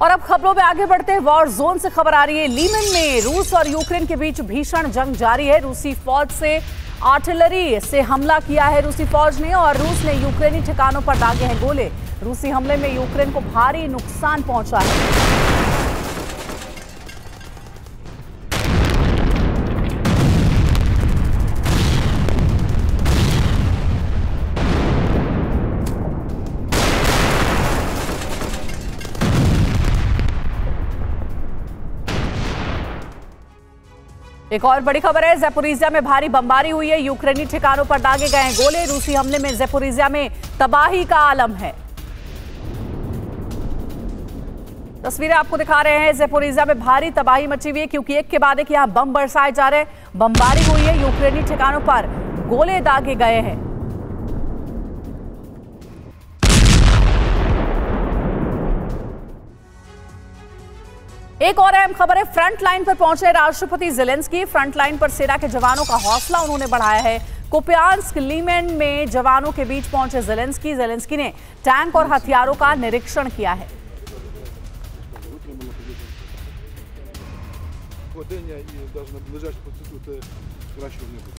और अब खबरों में आगे बढ़ते हैं। वॉर जोन से खबर आ रही है लीमन में रूस और यूक्रेन के बीच भीषण जंग जारी है। रूसी फौज से आर्टिलरी से हमला किया है रूसी फौज ने और रूस ने यूक्रेनी ठिकानों पर दागे हैं गोले। रूसी हमले में यूक्रेन को भारी नुकसान पहुँचा है। एक और बड़ी खबर है जेपोरिजिया में भारी बमबारी हुई है। यूक्रेनी ठिकानों पर दागे गए हैं गोले। रूसी हमले में जेपोरिजिया में तबाही का आलम है। तस्वीरें आपको दिखा रहे हैं। जेपोरिजिया में भारी तबाही मची हुई है, क्योंकि एक के बाद एक यहाँ बम बरसाए जा रहे हैं। बमबारी हुई है, यूक्रेनी ठिकानों पर गोले दागे गए हैं। एक और अहम खबर है, फ्रंट लाइन पर पहुँचे राष्ट्रपति जेलेंस्की। फ्रंट लाइन पर सेना के जवानों का हौसला उन्होंने बढ़ाया है। कुपियांस्क लीमेन में जवानों के बीच पहुँचे जेलेंस्की। जेलेंस्की ने टैंक और हथियारों का निरीक्षण किया है।